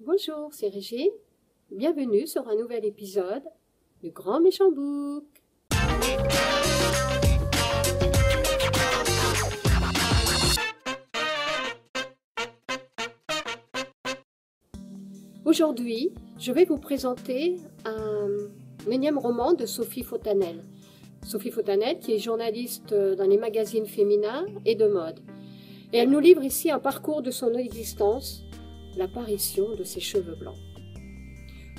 Bonjour, c'est Régine. Bienvenue sur un nouvel épisode du Grand Méchant Book. Aujourd'hui, je vais vous présenter un énième roman de Sophie Fontanelle. Sophie Fontanelle qui est journaliste dans les magazines féminins et de mode. Et elle nous livre ici un parcours de son existence, l'apparition de ses cheveux blancs.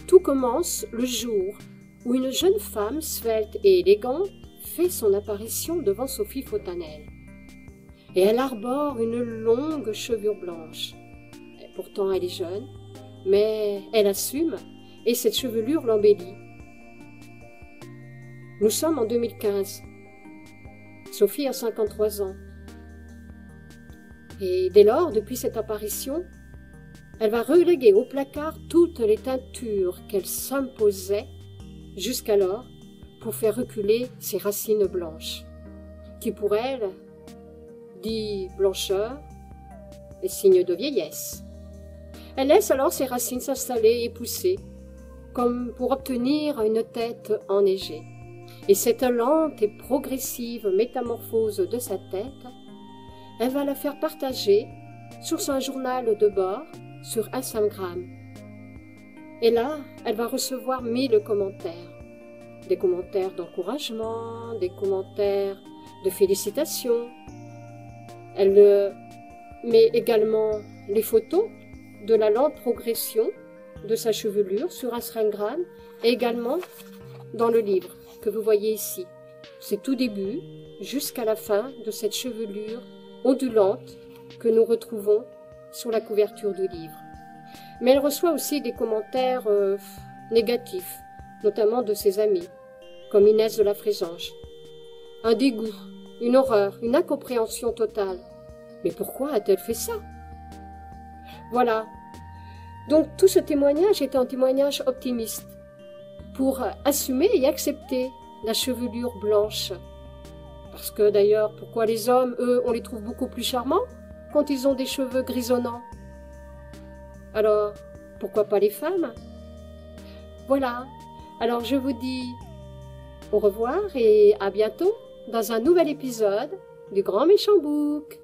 Tout commence le jour où une jeune femme svelte et élégante fait son apparition devant Sophie Fontanelle. Et elle arbore une longue chevelure blanche. Pourtant elle est jeune, mais elle assume et cette chevelure l'embellit. Nous sommes en 2015. Sophie a 53 ans. Et dès lors, depuis cette apparition, elle va reléguer au placard toutes les teintures qu'elle s'imposait jusqu'alors pour faire reculer ses racines blanches, qui pour elle, dit blancheur, est signe de vieillesse. Elle laisse alors ses racines s'installer et pousser, comme pour obtenir une tête enneigée. Et cette lente et progressive métamorphose de sa tête, elle va la faire partager sur son journal de bord sur Instagram. Et là, elle va recevoir mille commentaires. Des commentaires d'encouragement, des commentaires de félicitations. Elle met également les photos de la lente progression de sa chevelure sur Instagram et également dans le livre que vous voyez ici. C'est tout début jusqu'à la fin de cette chevelure ondulante que nous retrouvons sur la couverture du livre. Mais elle reçoit aussi des commentaires euh, négatifs, notamment de ses amis, comme Inès de la Frésange. Un dégoût, une horreur, une incompréhension totale. Mais pourquoi a-t-elle fait ça? Voilà. Donc tout ce témoignage est un témoignage optimiste pour assumer et accepter la chevelure blanche. Parce que d'ailleurs, pourquoi les hommes, eux, on les trouve beaucoup plus charmants? Quand ils ont des cheveux grisonnants. Alors, pourquoi pas les femmes? Voilà. Alors je vous dis au revoir et à bientôt dans un nouvel épisode du Grand Méchant Book.